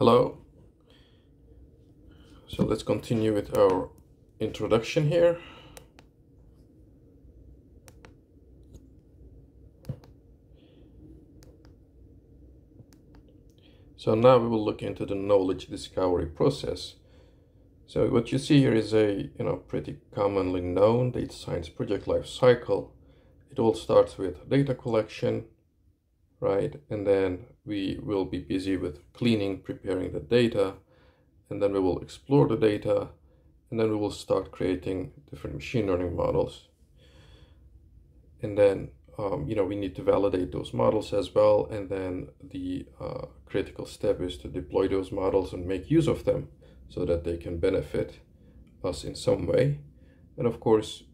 Hello. So let's continue with our introduction here. So now we will look into the knowledge discovery process. So what you see here is a you know pretty commonly known data science project life cycle. It all starts with data collection, right? And then we will be busy with cleaning, preparing the data, and then we will explore the data, and then we will start creating different machine learning models. And then um, you know we need to validate those models as well, and then the uh, critical step is to deploy those models and make use of them so that they can benefit us in some way. And of course,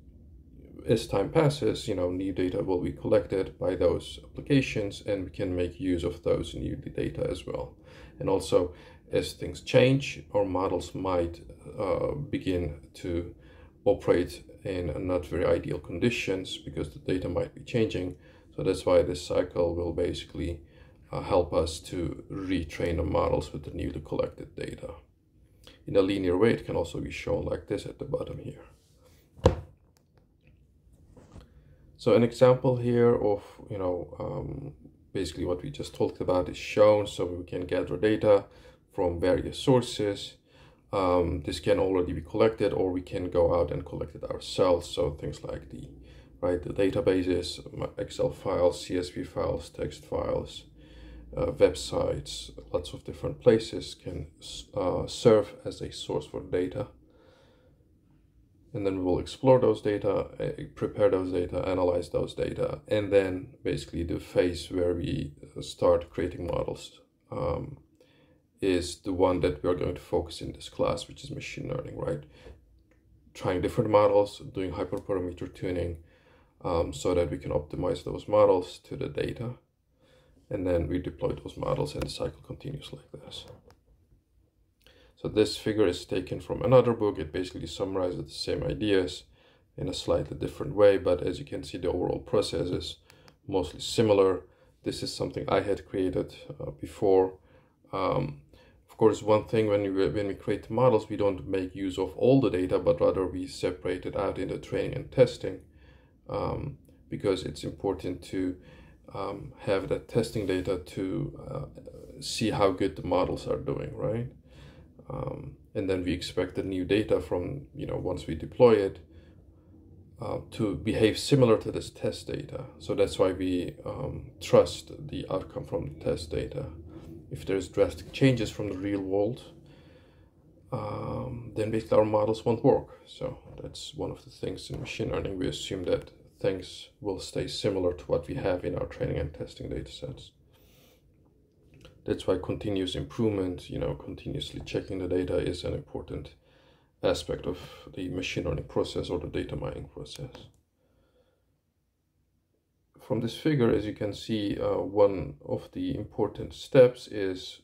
as time passes, you know, new data will be collected by those applications and we can make use of those new data as well. And also, as things change, our models might uh, begin to operate in not very ideal conditions because the data might be changing. So that's why this cycle will basically uh, help us to retrain the models with the newly collected data. In a linear way, it can also be shown like this at the bottom here. So an example here of, you know, um, basically what we just talked about is shown so we can gather data from various sources. Um, this can already be collected or we can go out and collect it ourselves. So things like the, right, the databases, Excel files, CSV files, text files, uh, websites, lots of different places can uh, serve as a source for data and then we will explore those data, uh, prepare those data, analyze those data, and then basically the phase where we start creating models um, is the one that we are going to focus in this class, which is machine learning, right? Trying different models, doing hyperparameter tuning um, so that we can optimize those models to the data. And then we deploy those models and the cycle continues like this. So this figure is taken from another book. It basically summarizes the same ideas in a slightly different way, but as you can see, the overall process is mostly similar. This is something I had created uh, before. Um, of course, one thing when we, when we create models, we don't make use of all the data, but rather we separate it out into training and testing um, because it's important to um, have that testing data to uh, see how good the models are doing, right? Um, and then we expect the new data from you know once we deploy it uh, to behave similar to this test data. So that's why we um, trust the outcome from the test data. If there's drastic changes from the real world um, then basically our models won't work. So that's one of the things in machine learning. We assume that things will stay similar to what we have in our training and testing data sets that's why continuous improvement, you know, continuously checking the data is an important aspect of the machine learning process or the data mining process. From this figure, as you can see, uh, one of the important steps is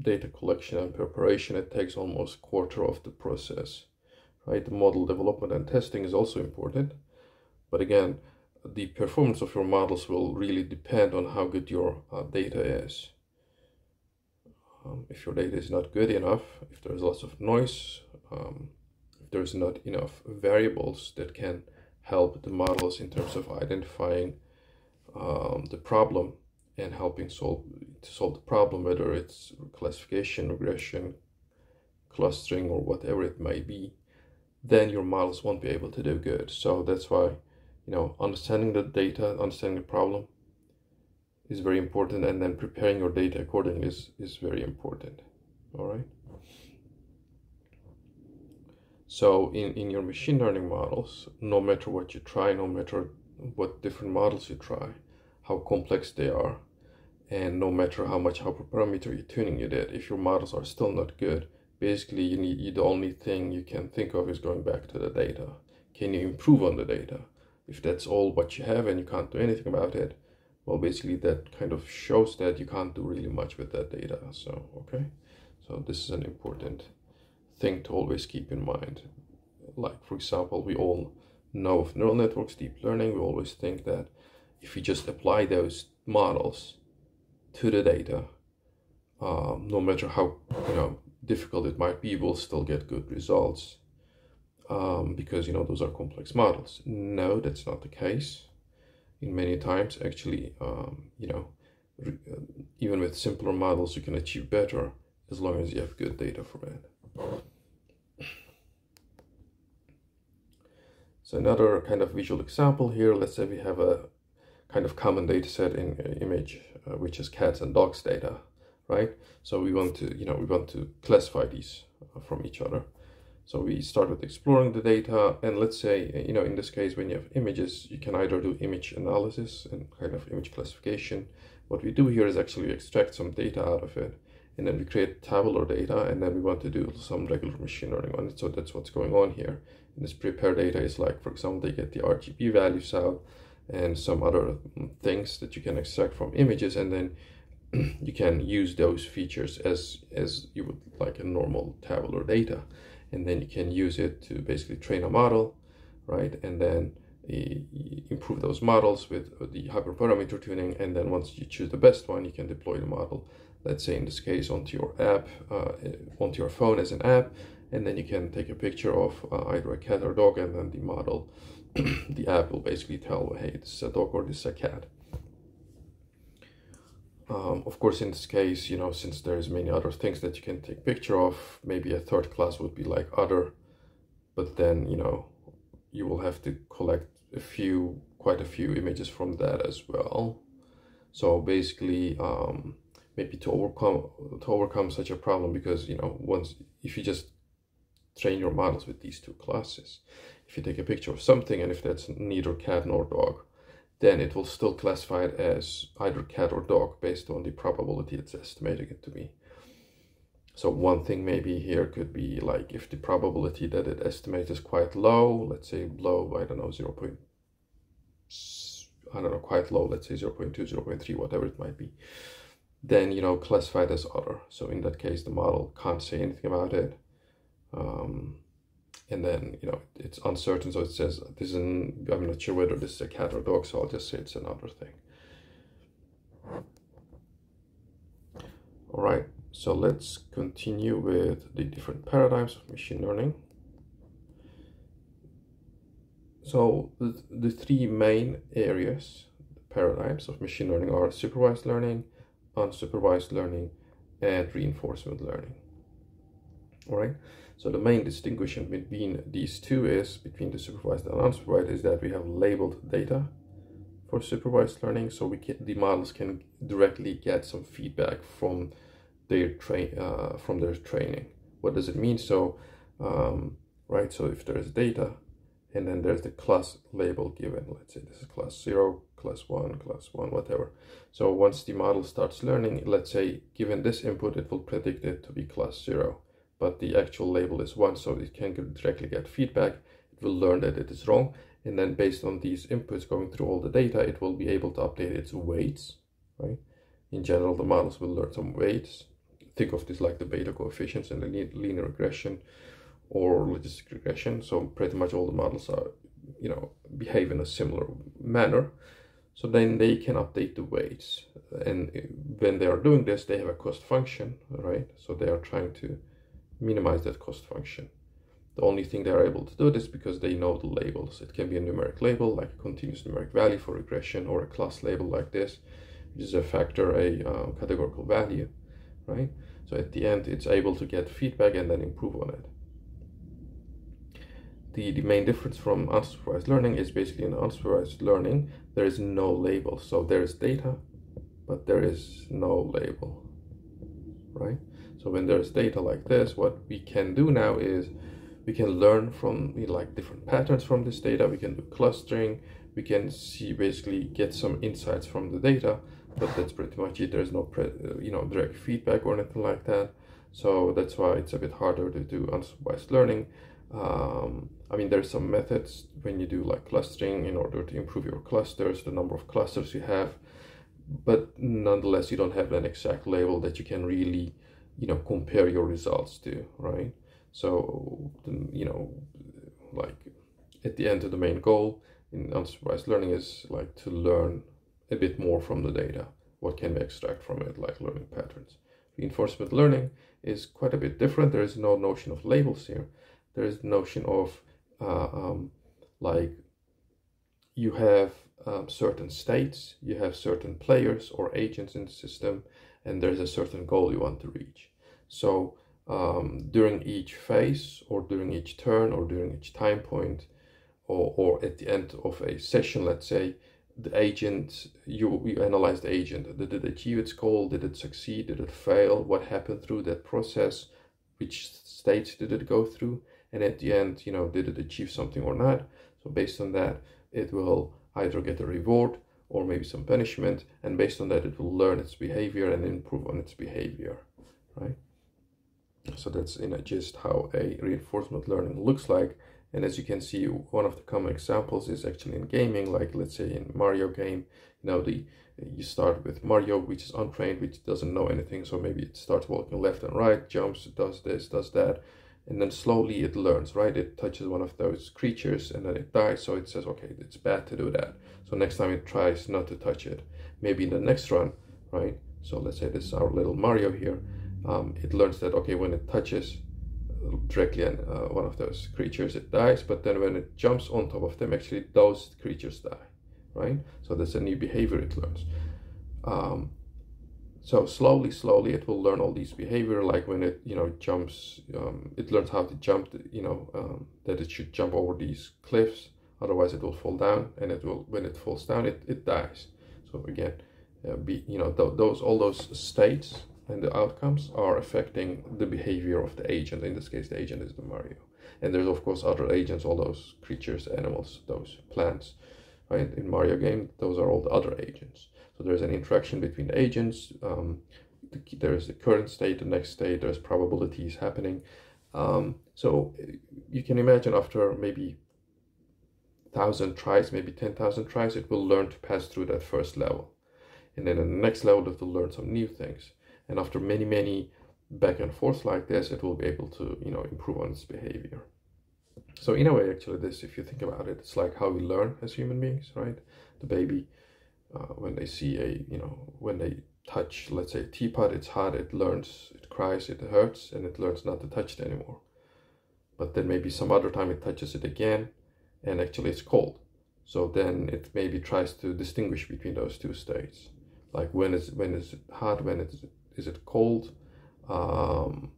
data collection and preparation. It takes almost quarter of the process, right? The model development and testing is also important. But again, the performance of your models will really depend on how good your uh, data is. Um, if your data is not good enough, if there's lots of noise, um, if there's not enough variables that can help the models in terms of identifying um, the problem and helping solve to solve the problem, whether it's classification, regression, clustering, or whatever it may be, then your models won't be able to do good. So that's why, you know, understanding the data, understanding the problem, is very important and then preparing your data accordingly is, is very important. All right? So in, in your machine learning models no matter what you try no matter what different models you try how complex they are and no matter how much hyperparameter tuning you did if your models are still not good basically you need you, the only thing you can think of is going back to the data. Can you improve on the data? If that's all what you have and you can't do anything about it well basically that kind of shows that you can't do really much with that data so okay so this is an important thing to always keep in mind like for example we all know of neural networks deep learning we always think that if you just apply those models to the data um, no matter how you know difficult it might be, we'll still get good results um, because you know those are complex models. No, that's not the case. In many times, actually, um, you know, even with simpler models, you can achieve better as long as you have good data for it. So another kind of visual example here, let's say we have a kind of common data set in uh, image, uh, which is cats and dogs data, right? So we want to, you know, we want to classify these uh, from each other. So we start with exploring the data and let's say, you know, in this case, when you have images, you can either do image analysis and kind of image classification. What we do here is actually extract some data out of it and then we create tabular data and then we want to do some regular machine learning on it. So that's what's going on here. And this prepare data is like, for example, they get the RGB values out and some other things that you can extract from images and then you can use those features as as you would like a normal tabular data and then you can use it to basically train a model, right? And then improve those models with the hyperparameter tuning. And then once you choose the best one, you can deploy the model, let's say in this case, onto your app, uh, onto your phone as an app. And then you can take a picture of uh, either a cat or dog, and then the model, the app will basically tell, hey, this is a dog or this is a cat. Um, of course, in this case, you know, since there's many other things that you can take picture of, maybe a third class would be like other, but then, you know, you will have to collect a few, quite a few images from that as well. So basically, um, maybe to overcome, to overcome such a problem, because, you know, once, if you just train your models with these two classes, if you take a picture of something and if that's neither cat nor dog, then it will still classify it as either cat or dog based on the probability it's estimating it to be. So one thing maybe here could be like if the probability that it estimates is quite low, let's say low, I don't know, 0. Point, I don't know, quite low, let's say 0 0.2, 0 0.3, whatever it might be, then, you know, classified as other. So in that case, the model can't say anything about it. Um, and then you know it's uncertain so it says this is an, i'm not sure whether this is a cat or dog so i'll just say it's another thing. All right so let's continue with the different paradigms of machine learning. So the, the three main areas paradigms of machine learning are supervised learning unsupervised learning and reinforcement learning. All right so the main distinction between these two is, between the supervised and unsupervised, is that we have labeled data for supervised learning, so we can, the models can directly get some feedback from their train uh, from their training. What does it mean? So, um, right. So if there is data, and then there's the class label given. Let's say this is class zero, class one, class one, whatever. So once the model starts learning, let's say given this input, it will predict it to be class zero but the actual label is one, so it can directly get feedback. It will learn that it is wrong, and then based on these inputs going through all the data, it will be able to update its weights, right? In general, the models will learn some weights. Think of this like the beta coefficients in the linear regression or logistic regression. So pretty much all the models are, you know, behave in a similar manner. So then they can update the weights. And when they are doing this, they have a cost function, right? So they are trying to minimize that cost function. The only thing they are able to do this because they know the labels. It can be a numeric label like a continuous numeric value for regression or a class label like this, which is a factor, a uh, categorical value, right? So at the end, it's able to get feedback and then improve on it. The, the main difference from unsupervised learning is basically in unsupervised learning, there is no label. So there is data, but there is no label, right? So when there's data like this, what we can do now is we can learn from like different patterns from this data. We can do clustering. We can see basically get some insights from the data, but that's pretty much it. There's no you know direct feedback or anything like that. So that's why it's a bit harder to do unsupervised learning. Um, I mean, there's some methods when you do like clustering in order to improve your clusters, the number of clusters you have, but nonetheless, you don't have an exact label that you can really you know compare your results to right so you know like at the end of the main goal in unsupervised learning is like to learn a bit more from the data what can we extract from it like learning patterns reinforcement learning is quite a bit different. There is no notion of labels here. There is the notion of uh, um, like you have um, certain states, you have certain players or agents in the system, and there's a certain goal you want to reach. So um, during each phase, or during each turn, or during each time point, or, or at the end of a session, let's say, the agent, you, you analyze the agent. Did it achieve its goal? Did it succeed? Did it fail? What happened through that process? Which states did it go through? And at the end, you know, did it achieve something or not? So based on that, it will either get a reward or maybe some punishment. And based on that, it will learn its behavior and improve on its behavior, right? So that's in a gist how a reinforcement learning looks like. And as you can see, one of the common examples is actually in gaming, like let's say in Mario game, you know, the you start with Mario, which is untrained, which doesn't know anything. So maybe it starts walking left and right, jumps, does this, does that. And then slowly it learns, right? It touches one of those creatures and then it dies. So it says, okay, it's bad to do that. So next time it tries not to touch it. Maybe in the next run, right? So let's say this is our little Mario here. Um, it learns that, okay, when it touches directly on uh, one of those creatures, it dies. But then when it jumps on top of them, actually those creatures die, right? So that's a new behavior it learns. Um, so slowly, slowly, it will learn all these behavior. Like when it, you know, jumps, um, it learns how to jump. You know, um, that it should jump over these cliffs. Otherwise, it will fall down, and it will. When it falls down, it it dies. So again, uh, be you know th those all those states and the outcomes are affecting the behavior of the agent. In this case, the agent is the Mario. And there's of course other agents, all those creatures, animals, those plants. Right? In Mario game, those are all the other agents. So there's an interaction between the agents. Um, the, there's the current state, the next state. There's probabilities happening. Um, so you can imagine after maybe thousand tries, maybe ten thousand tries, it will learn to pass through that first level, and then the next level it will learn some new things and after many many back and forth like this it will be able to you know improve on its behavior so in a way actually this if you think about it it's like how we learn as human beings right the baby uh, when they see a you know when they touch let's say a teapot it's hot it learns it cries it hurts and it learns not to touch it anymore. But then maybe some other time it touches it again and actually it's cold. So then it maybe tries to distinguish between those two states. Like when is when is it hot when it's is it cold? Um,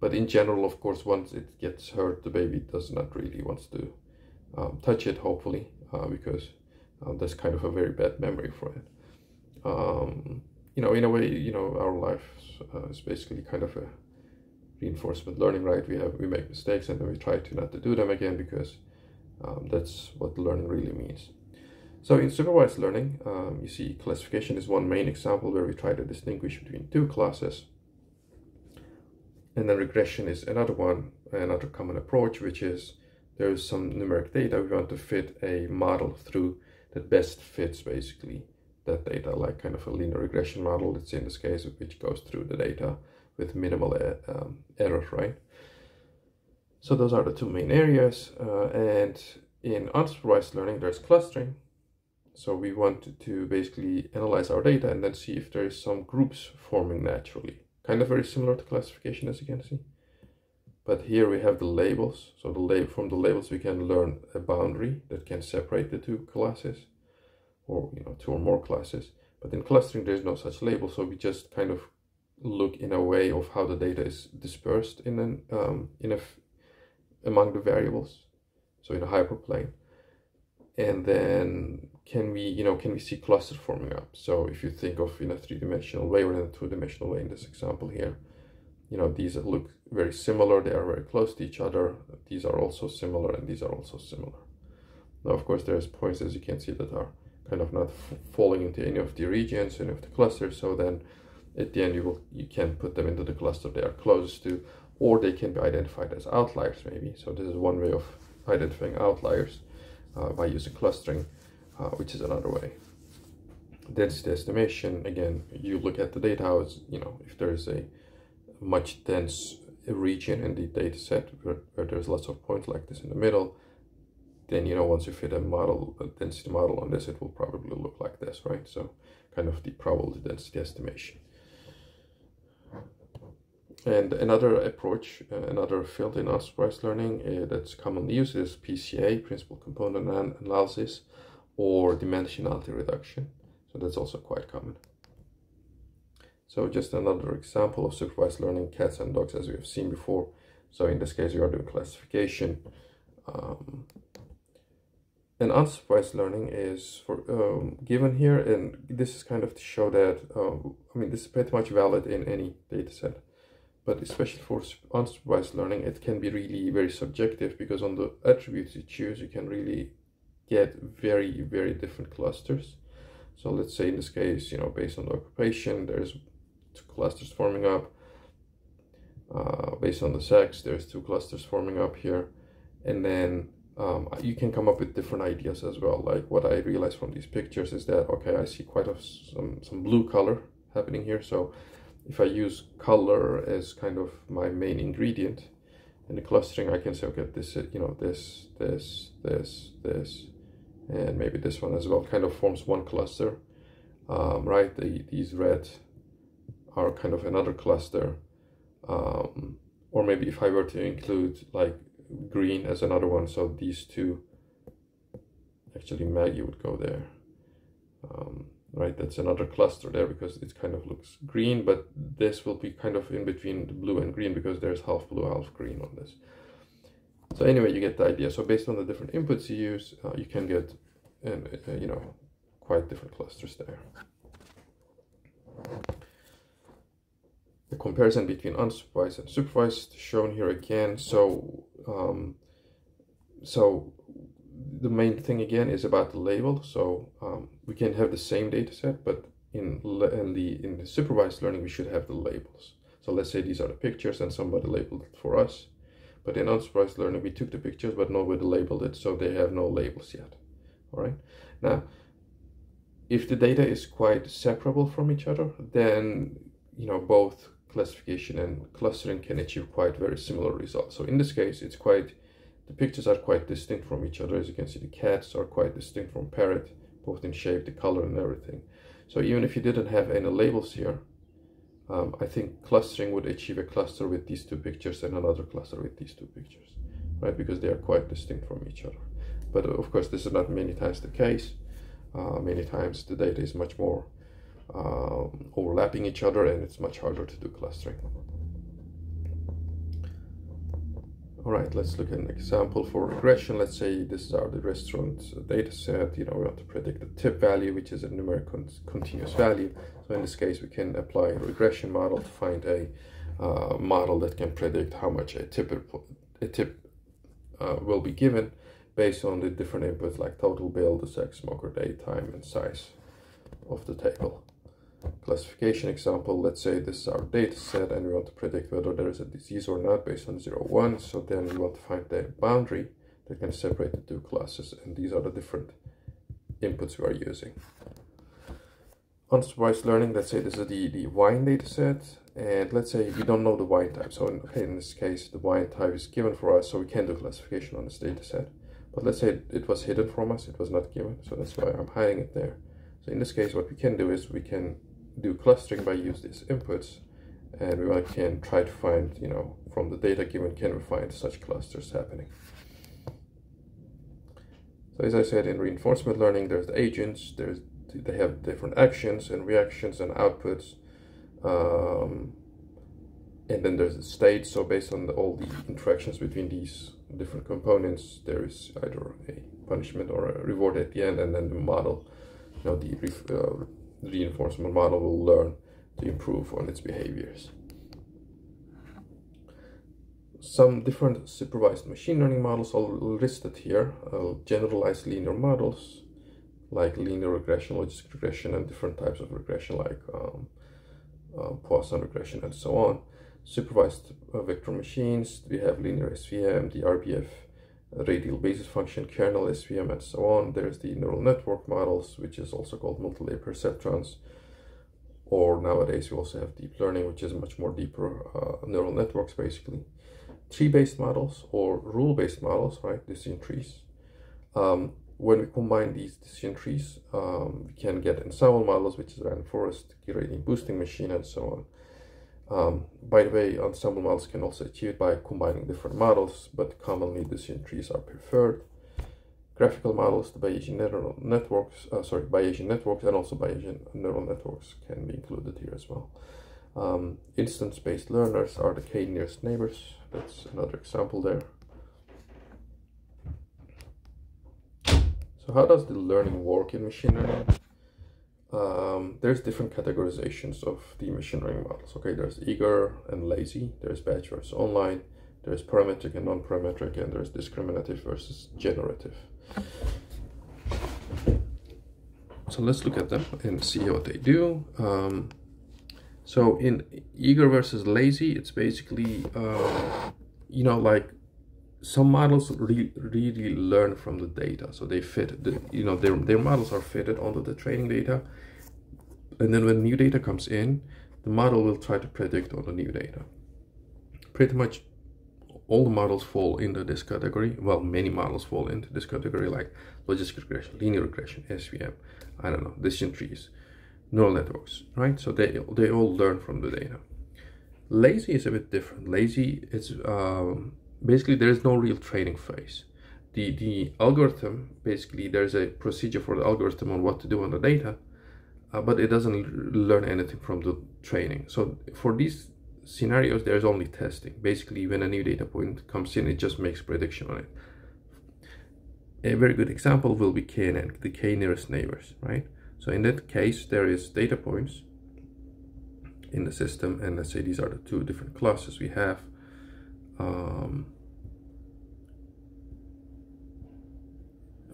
but in general of course once it gets hurt the baby does not really wants to um, touch it hopefully uh, because uh, that's kind of a very bad memory for it um, you know in a way you know our life uh, is basically kind of a reinforcement learning right we have we make mistakes and then we try to not to do them again because um, that's what learning really means so in supervised learning, um, you see classification is one main example where we try to distinguish between two classes. And then regression is another one, another common approach, which is there is some numeric data. We want to fit a model through that best fits basically that data, like kind of a linear regression model. It's in this case, which goes through the data with minimal uh, um, error, right? So those are the two main areas. Uh, and in unsupervised learning, there's clustering, so we want to basically analyze our data and then see if there is some groups forming naturally. Kind of very similar to classification as you can see. But here we have the labels. So the lab from the labels we can learn a boundary that can separate the two classes or you know two or more classes. But in clustering there's no such label. So we just kind of look in a way of how the data is dispersed in an um, in a among the variables. So in a hyperplane and then can we you know can we see clusters forming up so if you think of in a three-dimensional way or in a two-dimensional way in this example here you know these look very similar they are very close to each other these are also similar and these are also similar now of course there's points as you can see that are kind of not falling into any of the regions any of the clusters so then at the end you will you can put them into the cluster they are closest to or they can be identified as outliers maybe so this is one way of identifying outliers uh, by using clustering, uh, which is another way. Density estimation, again, you look at the data, you know, if there is a much dense region in the data set where, where there's lots of points like this in the middle, then you know once you fit a model a density model on this it will probably look like this right so kind of the probability density estimation And another approach, uh, another field in unsupervised learning uh, that's commonly used is PCA, Principal Component Analysis, or dimensionality reduction. So that's also quite common. So just another example of supervised learning, cats and dogs, as we have seen before. So in this case, we are doing classification. Um, and unsupervised learning is for um, given here, and this is kind of to show that, um, I mean, this is pretty much valid in any data set but especially for unsupervised learning, it can be really very subjective because on the attributes you choose, you can really get very, very different clusters. So let's say in this case, you know, based on the occupation, there's two clusters forming up. Uh, based on the sex, there's two clusters forming up here. And then um, you can come up with different ideas as well. Like what I realized from these pictures is that, okay, I see quite a, some, some blue color happening here. So if I use color as kind of my main ingredient in the clustering, I can say, okay, this, you know, this, this, this, this, and maybe this one as well kind of forms one cluster, um, right? The, these red are kind of another cluster. Um, or maybe if I were to include like green as another one, so these two, actually Maggie would go there. Um, right that's another cluster there because it kind of looks green but this will be kind of in between the blue and green because there's half blue half green on this so anyway you get the idea so based on the different inputs you use uh, you can get and uh, you know quite different clusters there the comparison between unsupervised and supervised shown here again so um, so the main thing again is about the label. So um, we can have the same data set, but in, in, the, in the supervised learning, we should have the labels. So let's say these are the pictures and somebody labeled it for us. But in unsupervised learning, we took the pictures, but nobody labeled it, so they have no labels yet. All right. Now, if the data is quite separable from each other, then you know both classification and clustering can achieve quite very similar results. So in this case, it's quite the pictures are quite distinct from each other. As you can see, the cats are quite distinct from parrot, both in shape, the color, and everything. So even if you didn't have any labels here, um, I think clustering would achieve a cluster with these two pictures and another cluster with these two pictures, right? Because they are quite distinct from each other. But of course, this is not many times the case. Uh, many times the data is much more um, overlapping each other and it's much harder to do clustering. All right, let's look at an example for regression. Let's say this is our the restaurant data set. You know, we want to predict the tip value, which is a numeric con continuous value. So in this case, we can apply a regression model to find a uh, model that can predict how much a tip, a tip uh, will be given based on the different inputs like total bill, the sex, smoker, date, time, and size of the table classification example, let's say this is our data set and we want to predict whether there is a disease or not based on 0, 1. So then we want to find the boundary that can separate the two classes and these are the different inputs we are using. Unsupervised learning, let's say this is the, the wine data set and let's say we don't know the wine type. So in, okay, in this case, the wine type is given for us, so we can do classification on this data set. But let's say it was hidden from us, it was not given, so that's why I'm hiding it there. So in this case, what we can do is we can do clustering by use these inputs and we can try to find, you know, from the data given, can we find such clusters happening. So as I said, in reinforcement learning, there's the agents, there's they have different actions and reactions and outputs. Um, and then there's the state. So based on the, all the interactions between these different components, there is either a punishment or a reward at the end, and then the model, you know, the uh, the reinforcement model will learn to improve on its behaviors. Some different supervised machine learning models are listed here, uh, generalized linear models like linear regression, logistic regression, and different types of regression like um, uh, Poisson regression and so on. Supervised uh, vector machines, we have linear SVM, the RBF radial basis function, kernel, SVM, and so on. There's the neural network models, which is also called multi-layer perceptrons. Or nowadays we also have deep learning, which is much more deeper uh, neural networks, basically. Tree-based models or rule-based models, right, decision trees. Um, when we combine these decision trees, um, we can get ensemble models, which is random forest, gradient boosting machine, and so on. Um, by the way, ensemble models can also achieve by combining different models, but commonly decision trees are preferred. Graphical models, the Bayesian neural networks, uh, sorry, Bayesian networks, and also Bayesian neural networks can be included here as well. Um, Instance-based learners are the k nearest neighbors. That's another example there. So how does the learning work in machine learning? Um, there's different categorizations of the machine learning models. Okay, there's eager and lazy. There's batch versus online. There's parametric and non-parametric, and there's discriminative versus generative. So let's look at them and see what they do. Um, so in eager versus lazy, it's basically, uh, you know, like some models re really learn from the data. So they fit, the, you know, their, their models are fitted onto the training data. And then when new data comes in, the model will try to predict on the new data. Pretty much all the models fall into this category. Well, many models fall into this category like logistic regression, linear regression, SVM, I don't know, decision trees neural networks, right? So they, they all learn from the data. Lazy is a bit different. Lazy is um, basically there is no real training phase. The, the algorithm, basically there's a procedure for the algorithm on what to do on the data, uh, but it doesn't learn anything from the training. So for these scenarios, there's only testing. Basically, when a new data point comes in, it just makes prediction on it. A very good example will be KNN, the K nearest neighbors, right? So in that case, there is data points in the system, and let's say these are the two different classes we have. Um,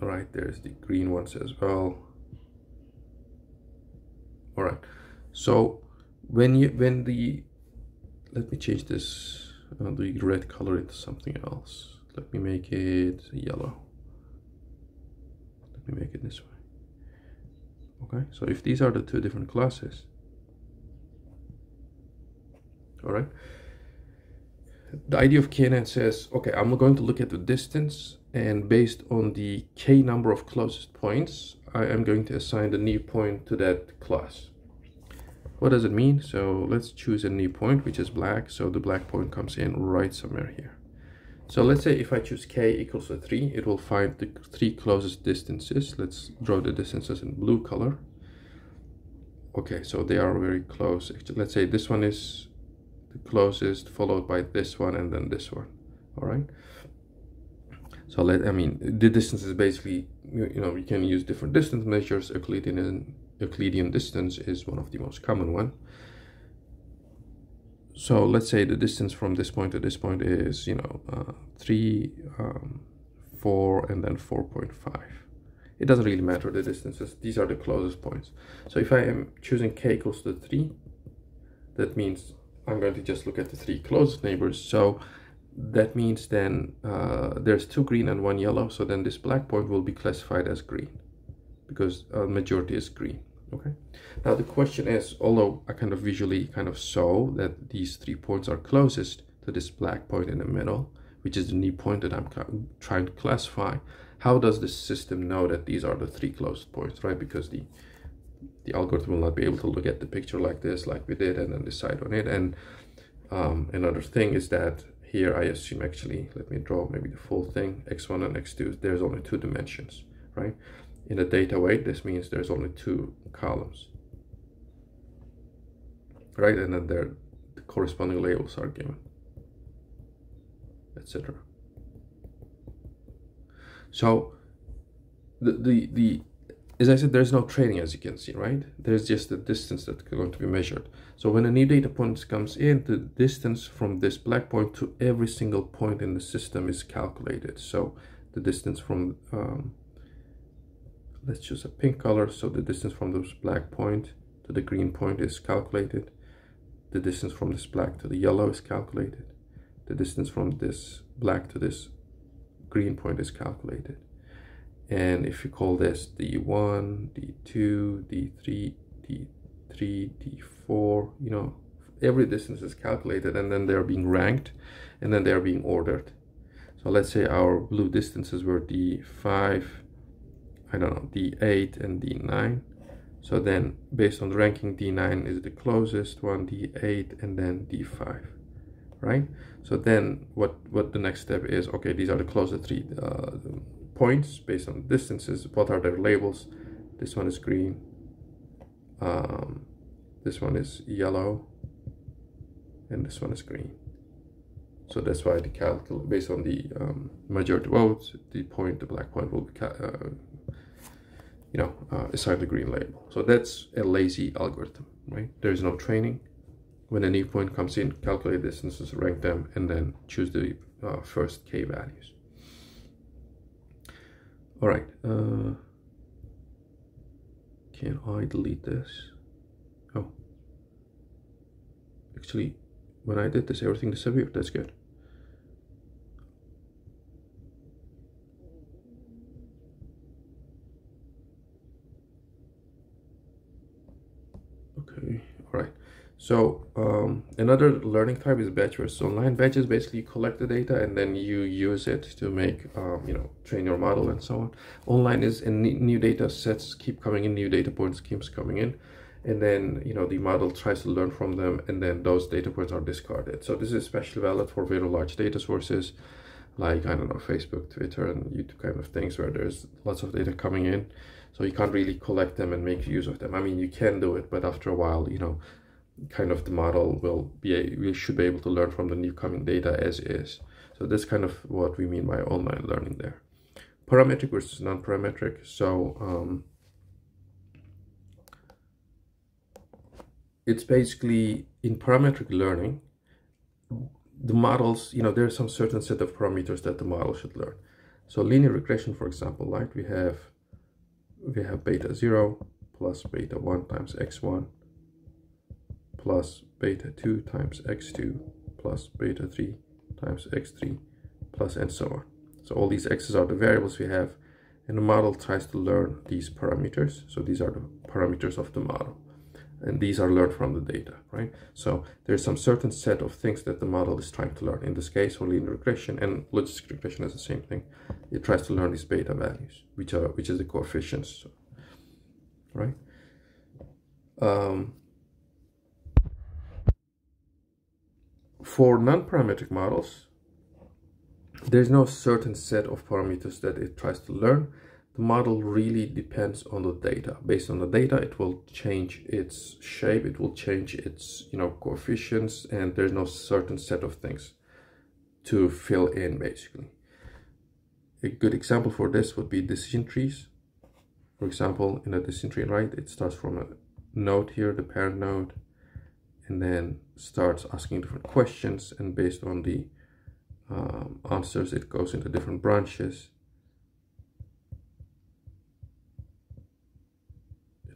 all right, there's the green ones as well. All right, so when you when the let me change this uh, the red color into something else. Let me make it yellow. Let me make it this way okay so if these are the two different classes all right the idea of KNN says okay I'm going to look at the distance and based on the k number of closest points I am going to assign the new point to that class what does it mean so let's choose a new point which is black so the black point comes in right somewhere here so let's say if I choose k equals to 3, it will find the three closest distances. Let's draw the distances in blue color. Okay, so they are very close. Let's say this one is the closest, followed by this one, and then this one. All right. So let I mean the distance is basically you know you can use different distance measures. Euclidean Euclidean distance is one of the most common one. So let's say the distance from this point to this point is you know uh, 3 um, 4 and then 4.5 it doesn't really matter the distances. These are the closest points. So if I am choosing k equals to 3 that means I'm going to just look at the three closest neighbors. So that means then uh, there's two green and one yellow so then this black point will be classified as green because a uh, majority is green okay? Now the question is although i kind of visually kind of saw that these three points are closest to this black point in the middle which is the new point that i'm trying to classify how does the system know that these are the three closest points right? Because the the algorithm will not be able to look at the picture like this like we did and then decide on it. And um, another thing is that here I assume actually let me draw maybe the full thing x1 and x2 there's only two dimensions right in the data weight, this means there's only two columns. Right, and then there the corresponding labels are given, etc. So the, the, the as I said, there's no training as you can see, right? There's just the distance that's going to be measured. So when a new data point comes in, the distance from this black point to every single point in the system is calculated. So the distance from um, let's choose a pink color so the distance from this black point to the green point is calculated the distance from this black to the yellow is calculated the distance from this black to this green point is calculated and if you call this d1 d2 d3 d3 d4 you know every distance is calculated and then they're being ranked and then they're being ordered so let's say our blue distances were d5 I don't know, D8 and D9. So then based on the ranking, D9 is the closest one, D8, and then D5, right? So then what, what the next step is, okay, these are the closest three uh, points based on distances. What are their labels? This one is green. Um, this one is yellow. And this one is green. So that's why the calculate based on the um, majority votes, the point, the black point will be, uh, you know, uh, assign the green label. So that's a lazy algorithm, right? There's no training. When a new point comes in, calculate distances, rank them, and then choose the uh, first k values. All right. Uh, can I delete this? Oh, actually, when I did this, everything disappeared. That's good. Okay, all right. So um, another learning type is batch versus online. Batches basically you collect the data and then you use it to make, um, you know, train your model and so on. Online is in new data sets keep coming in, new data points keeps coming in. And then, you know, the model tries to learn from them and then those data points are discarded. So this is especially valid for very large data sources like, I don't know, Facebook, Twitter, and YouTube kind of things where there's lots of data coming in so you can't really collect them and make use of them i mean you can do it but after a while you know kind of the model will be a, we should be able to learn from the new coming data as is. So that's kind of what we mean by online learning there. Parametric versus non-parametric. So um, it's basically in parametric learning the models you know there's some certain set of parameters that the model should learn. So linear regression for example like we have we have beta 0 plus beta 1 times x1 plus beta 2 times x2 plus beta 3 times x3 plus and so on. So all these x's are the variables we have and the model tries to learn these parameters. So these are the parameters of the model and these are learned from the data, right? So there's some certain set of things that the model is trying to learn. In this case, for linear regression and logistic regression is the same thing. It tries to learn these beta values, which are which is the coefficients, right? Um, for non-parametric models, there's no certain set of parameters that it tries to learn the model really depends on the data. Based on the data, it will change its shape, it will change its you know coefficients, and there's no certain set of things to fill in basically. A good example for this would be decision trees. For example, in a decision tree, right, it starts from a node here, the parent node, and then starts asking different questions, and based on the um, answers, it goes into different branches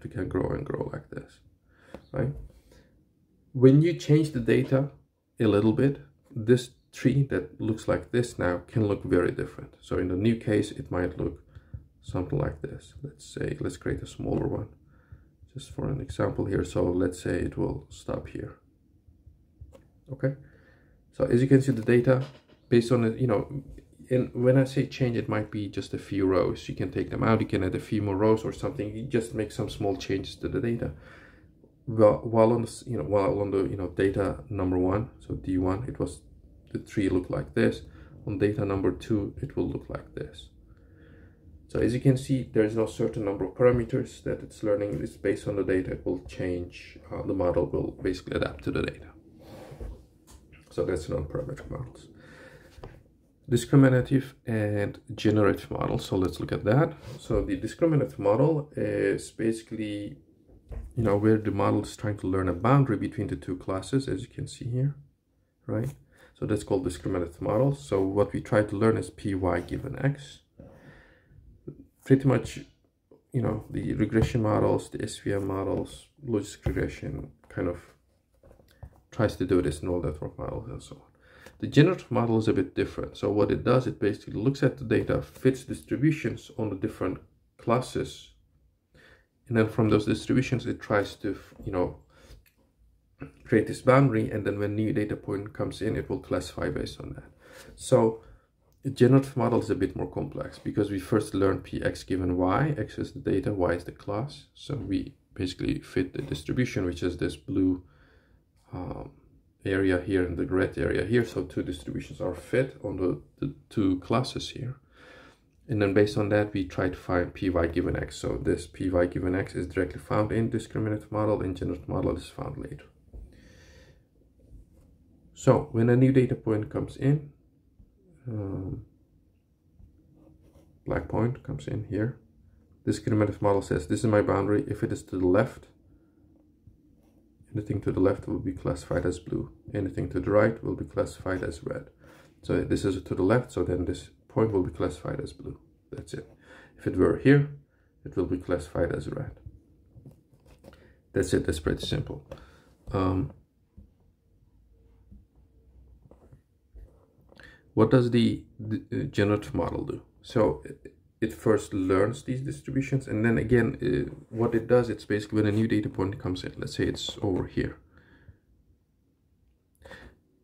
it can grow and grow like this, right? When you change the data a little bit, this tree that looks like this now can look very different. So in the new case, it might look something like this. Let's say, let's create a smaller one just for an example here. So let's say it will stop here. Okay. So as you can see, the data based on it, you know, and when I say change, it might be just a few rows. You can take them out, you can add a few more rows or something. You just make some small changes to the data. Well, while on the, you know, while on the, you know, data number one, so D1, it was, the tree looked like this. On data number two, it will look like this. So as you can see, there is no certain number of parameters that it's learning. It's based on the data, it will change. Uh, the model will basically adapt to the data. So that's non-parametric models discriminative and generative model. So let's look at that. So the discriminative model is basically, you know, where the model is trying to learn a boundary between the two classes, as you can see here, right? So that's called discriminative model. So what we try to learn is py given x. Pretty much, you know, the regression models, the SVM models, logistic regression kind of tries to do this neural network models and so on. The generative model is a bit different. So what it does, it basically looks at the data, fits distributions on the different classes. And then from those distributions, it tries to, you know, create this boundary. And then when new data point comes in, it will classify based on that. So the generative model is a bit more complex because we first learn px given y, x is the data, y is the class. So we basically fit the distribution, which is this blue um, area here and the red area here. So two distributions are fit on the, the two classes here. And then based on that, we try to find py given x. So this py given x is directly found in discriminative model and generative model is found later. So when a new data point comes in, um, black point comes in here, discriminative model says this is my boundary. If it is to the left, anything to the left will be classified as blue. Anything to the right will be classified as red. So this is to the left, so then this point will be classified as blue. That's it. If it were here, it will be classified as red. That's it, that's pretty simple. Um, what does the, the uh, generative model do? So it first learns these distributions and then again uh, what it does it's basically when a new data point comes in let's say it's over here.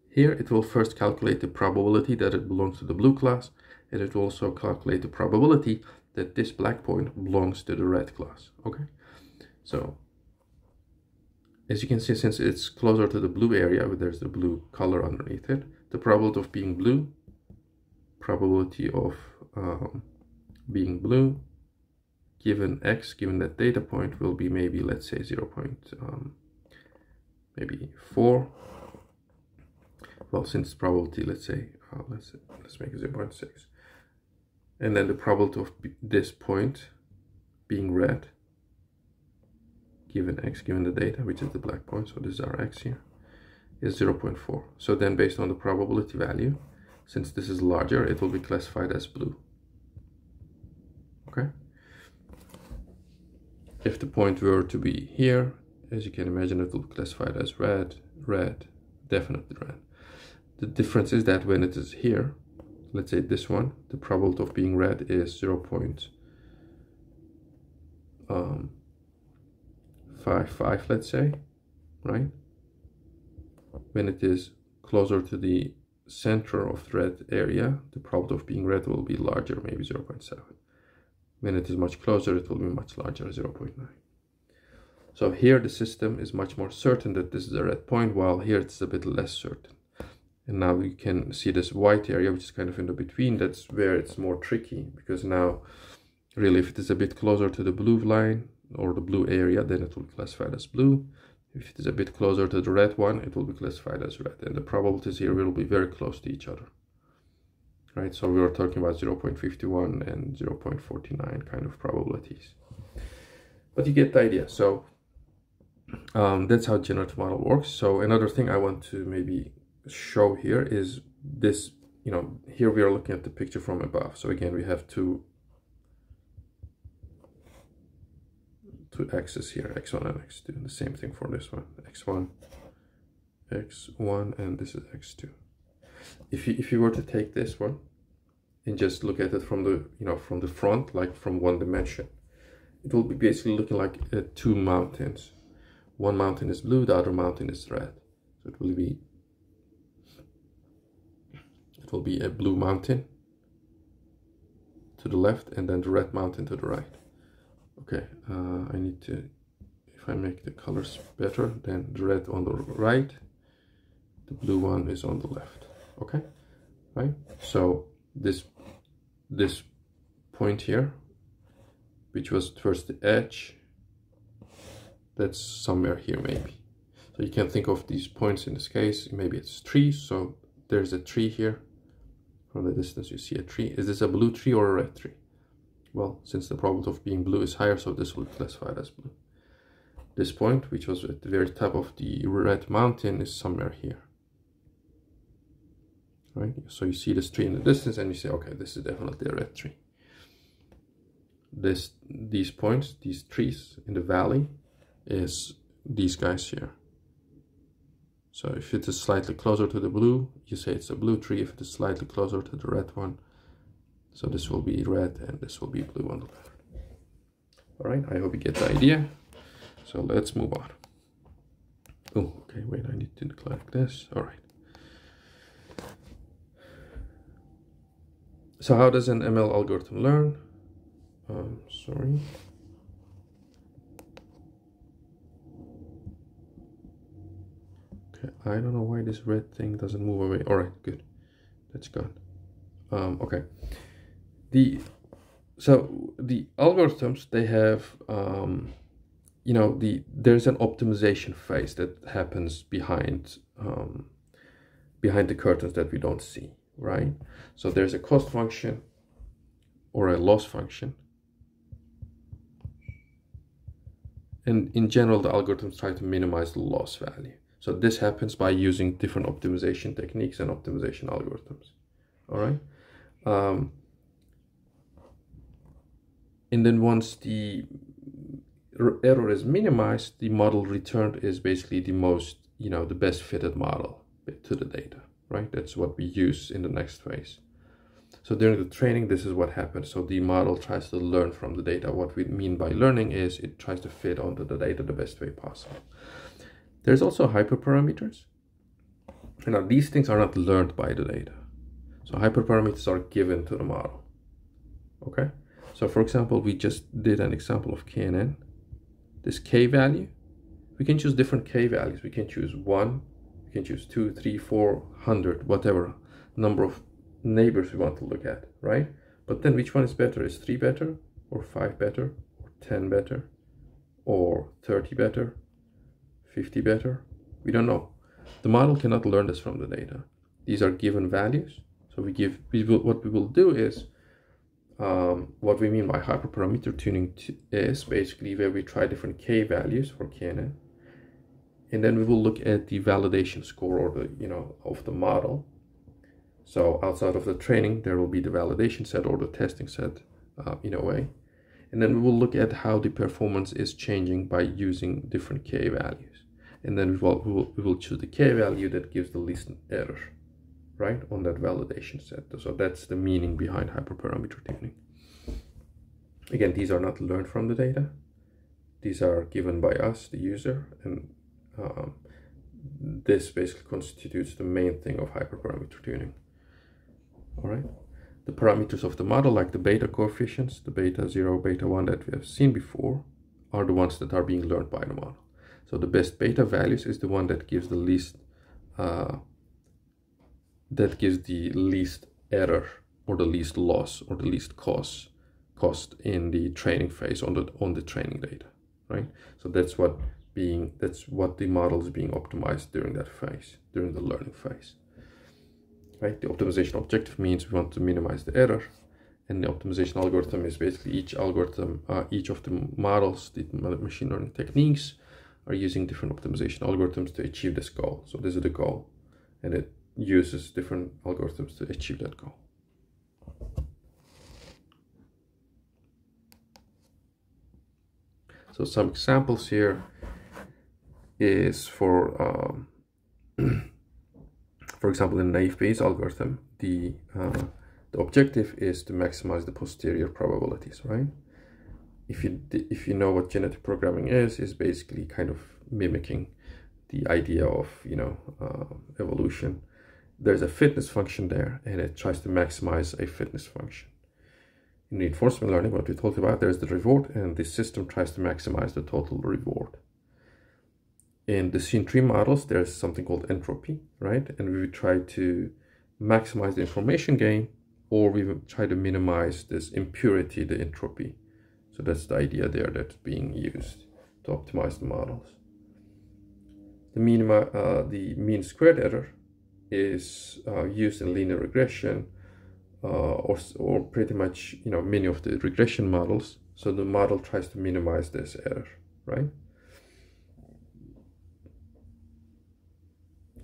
Here it will first calculate the probability that it belongs to the blue class and it will also calculate the probability that this black point belongs to the red class okay? So as you can see since it's closer to the blue area where there's the blue color underneath it the probability of being blue probability of um, being blue given x given that data point will be maybe let's say 0. Point, um, maybe 4 well since probability let's say uh, let's let's make it 0 0.6 and then the probability of this point being red given x given the data which is the black point so this is our x here is 0 0.4 so then based on the probability value since this is larger it will be classified as blue okay if the point were to be here as you can imagine it will be classified as red red definitely red. The difference is that when it is here let's say this one the probability of being red is 0 um, 0.55 let's say right? When it is closer to the center of red area the probability of being red will be larger maybe 0 0.7 when it is much closer, it will be much larger, 0.9. So here the system is much more certain that this is a red point, while here it's a bit less certain. And now you can see this white area, which is kind of in the between. That's where it's more tricky, because now really if it is a bit closer to the blue line or the blue area, then it will be classified as blue. If it is a bit closer to the red one, it will be classified as red. And the probabilities here will be very close to each other right? So we were talking about 0.51 and 0.49 kind of probabilities. But you get the idea. So um, that's how generative model works. So another thing I want to maybe show here is this, you know, here we are looking at the picture from above. So again, we have two, two axes here, x1 and x2. The same thing for this one, x1, x1, and this is x2 if you if you were to take this one and just look at it from the you know from the front like from one dimension it will be basically looking like uh, two mountains. One mountain is blue the other mountain is red. So it will be it will be a blue mountain to the left and then the red mountain to the right. Okay uh, I need to if I make the colors better then the red on the right the blue one is on the left okay. Right. So this this point here which was towards the edge that's somewhere here maybe. So you can think of these points in this case. Maybe it's trees so there's a tree here. From the distance you see a tree. Is this a blue tree or a red tree? Well since the probability of being blue is higher so this will be classified as blue. This point which was at the very top of the red mountain is somewhere here right? So you see this tree in the distance and you say, okay, this is definitely a red tree. This, these points, these trees in the valley is these guys here. So if it is slightly closer to the blue, you say it's a blue tree. If it is slightly closer to the red one, so this will be red and this will be blue on the left. All right, I hope you get the idea. So let's move on. Oh, okay, wait, I need to collect this. All right. so how does an ML algorithm learn? Um, sorry. Okay, I don't know why this red thing doesn't move away. All right, good. That's gone. Um, okay. The so the algorithms they have um, you know the there's an optimization phase that happens behind um, behind the curtains that we don't see right? So there's a cost function or a loss function. And in general, the algorithms try to minimize the loss value. So this happens by using different optimization techniques and optimization algorithms. All right. Um, and then once the error is minimized, the model returned is basically the most, you know, the best fitted model to the data, right? That's what we use in the next phase. So during the training, this is what happens. So the model tries to learn from the data. What we mean by learning is it tries to fit onto the data the best way possible. There's also hyperparameters. Now these things are not learned by the data. So hyperparameters are given to the model. Okay. So for example, we just did an example of KNN. This K value, we can choose different K values. We can choose one, we can choose two, three, four, hundred, whatever number of neighbors we want to look at, right? But then which one is better? Is three better or five better or 10 better or 30 better, 50 better? We don't know. The model cannot learn this from the data. These are given values so we give, we will, what we will do is, um, what we mean by hyperparameter tuning is basically where we try different k values for KNN, and then we will look at the validation score or the you know of the model. So outside of the training, there will be the validation set or the testing set uh, in a way, and then we will look at how the performance is changing by using different k values, and then we will, we will, we will choose the k value that gives the least error right, on that validation set. So that's the meaning behind hyperparameter tuning. Again, these are not learned from the data. These are given by us, the user, and um, this basically constitutes the main thing of hyperparameter tuning. All right. The parameters of the model, like the beta coefficients, the beta 0, beta 1 that we have seen before, are the ones that are being learned by the model. So the best beta values is the one that gives the least uh, that gives the least error or the least loss or the least cost cost in the training phase on the on the training data right so that's what being that's what the model is being optimized during that phase during the learning phase. Right? The optimization objective means we want to minimize the error and the optimization algorithm is basically each algorithm uh, each of the models the machine learning techniques are using different optimization algorithms to achieve this goal. So this is the goal and it uses different algorithms to achieve that goal. So some examples here is for, um, for example, in naive Bayes algorithm, the, uh, the objective is to maximize the posterior probabilities, right? If you, if you know what genetic programming is, is basically kind of mimicking the idea of, you know, uh, evolution there's a fitness function there and it tries to maximize a fitness function. In reinforcement learning, what we talked about, there's the reward and the system tries to maximize the total reward. In decision tree models, there's something called entropy, right? And we try to maximize the information gain or we try to minimize this impurity, the entropy. So that's the idea there that's being used to optimize the models. The, minima, uh, the mean squared error is uh, used in linear regression uh, or, or pretty much you know many of the regression models so the model tries to minimize this error right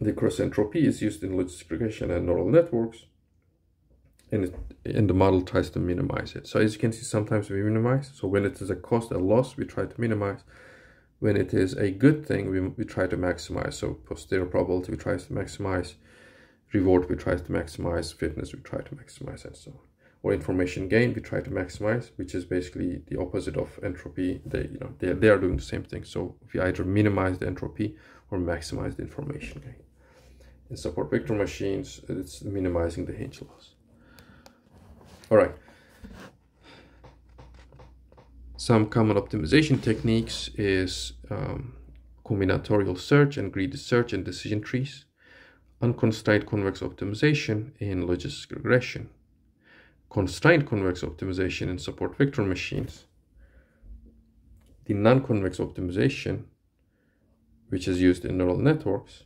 the cross entropy is used in logistic regression and neural networks and, it, and the model tries to minimize it so as you can see sometimes we minimize so when it is a cost a loss we try to minimize when it is a good thing we, we try to maximize so posterior probability we try to maximize reward we try to maximize, fitness we try to maximize, and so on. Or information gain we try to maximize, which is basically the opposite of entropy. They, you know, they, they are doing the same thing. So we either minimize the entropy or maximize the information gain. In support vector machines, it's minimizing the hinge loss. All right. Some common optimization techniques is um, combinatorial search and greedy search and decision trees, unconstrained convex optimization in logistic regression, constrained convex optimization in support vector machines, the non-convex optimization, which is used in neural networks,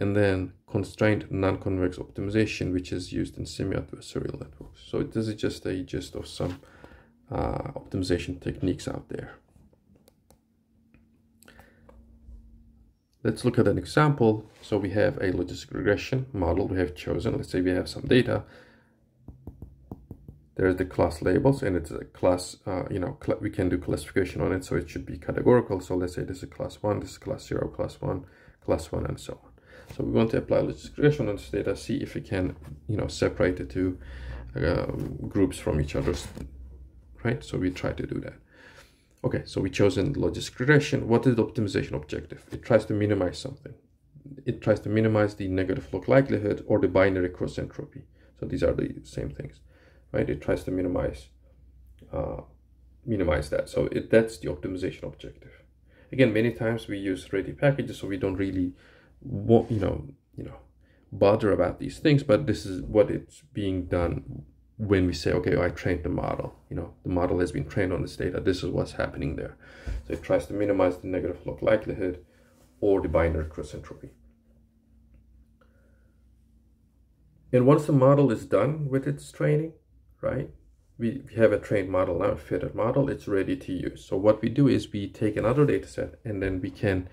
and then constrained non-convex optimization, which is used in semi-adversarial networks. So this is just a gist of some uh, optimization techniques out there. Let's look at an example. So we have a logistic regression model we have chosen. Let's say we have some data. There's the class labels and it's a class, uh, you know, we can do classification on it. So it should be categorical. So let's say this is class one, this is class zero, class one, class one, and so on. So we want to apply regression on this data, see if we can, you know, separate the two um, groups from each other, right? So we try to do that. Okay, so we chosen logistic regression. What is the optimization objective? It tries to minimize something. It tries to minimize the negative log likelihood or the binary cross entropy. So these are the same things, right? It tries to minimize uh, minimize that. So it, that's the optimization objective. Again, many times we use ready packages, so we don't really, want, you know, you know, bother about these things. But this is what it's being done when we say, okay, I trained the model, you know, the model has been trained on this data, this is what's happening there. So it tries to minimize the negative log likelihood or the binary cross entropy. And once the model is done with its training, right, we, we have a trained model now, a fitted model, it's ready to use. So what we do is we take another data set and then we can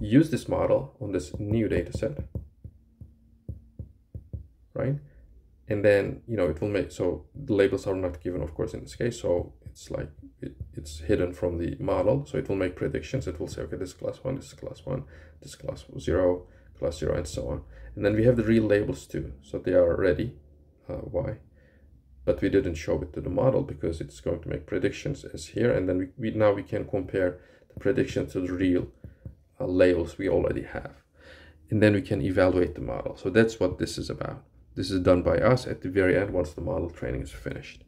use this model on this new data set, right? and then you know it will make so the labels are not given of course in this case so it's like it, it's hidden from the model so it will make predictions. It will say okay this is class one this is class one this is class zero class zero and so on. And then we have the real labels too so they are ready uh, why? But we didn't show it to the model because it's going to make predictions as here and then we, we now we can compare the prediction to the real uh, labels we already have and then we can evaluate the model so that's what this is about this is done by us at the very end once the model training is finished.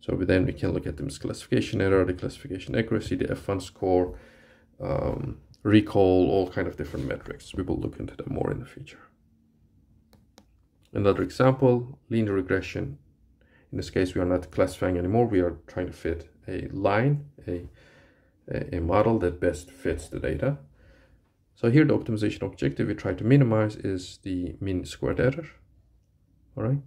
So then we can look at the misclassification error, the classification accuracy, the F1 score, um, recall, all kind of different metrics. We will look into them more in the future. Another example, linear regression. In this case, we are not classifying anymore. We are trying to fit a line, a, a model that best fits the data. So here the optimization objective we try to minimize is the mean squared error all right?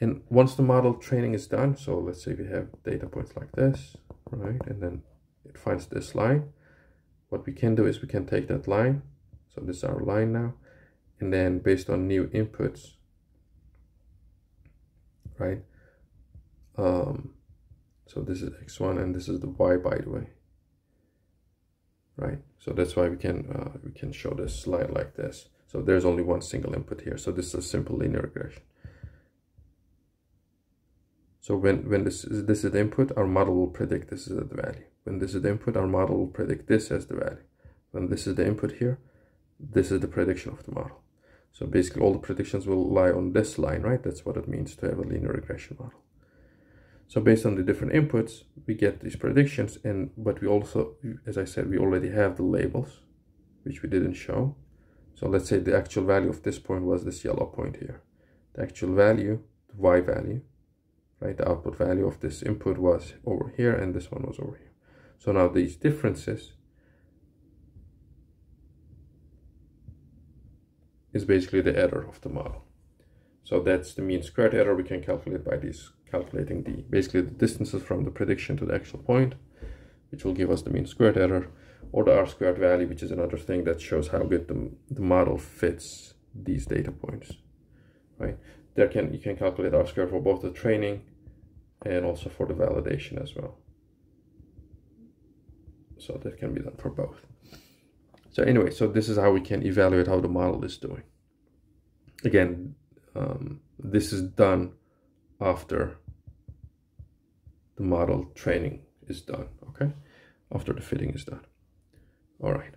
And once the model training is done so let's say we have data points like this right? And then it finds this line. What we can do is we can take that line. So this is our line now. And then based on new inputs right? Um so this is x1 and this is the y by the way right so that's why we can uh, we can show this line like this so there's only one single input here so this is a simple linear regression so when, when this is, this is the input, our model will predict this is the value. When this is the input, our model will predict this as the value. When this is the input here, this is the prediction of the model. So basically all the predictions will lie on this line, right? That's what it means to have a linear regression model. So based on the different inputs, we get these predictions and but we also, as I said, we already have the labels, which we didn't show. So let's say the actual value of this point was this yellow point here. The actual value, the y value, right the output value of this input was over here and this one was over here so now these differences is basically the error of the model so that's the mean squared error we can calculate by these calculating the basically the distances from the prediction to the actual point which will give us the mean squared error or the r squared value which is another thing that shows how good the, the model fits these data points right there can you can calculate r squared for both the training and also for the validation as well. So that can be done for both. So anyway, so this is how we can evaluate how the model is doing. Again, um, this is done after the model training is done, okay? After the fitting is done. All right.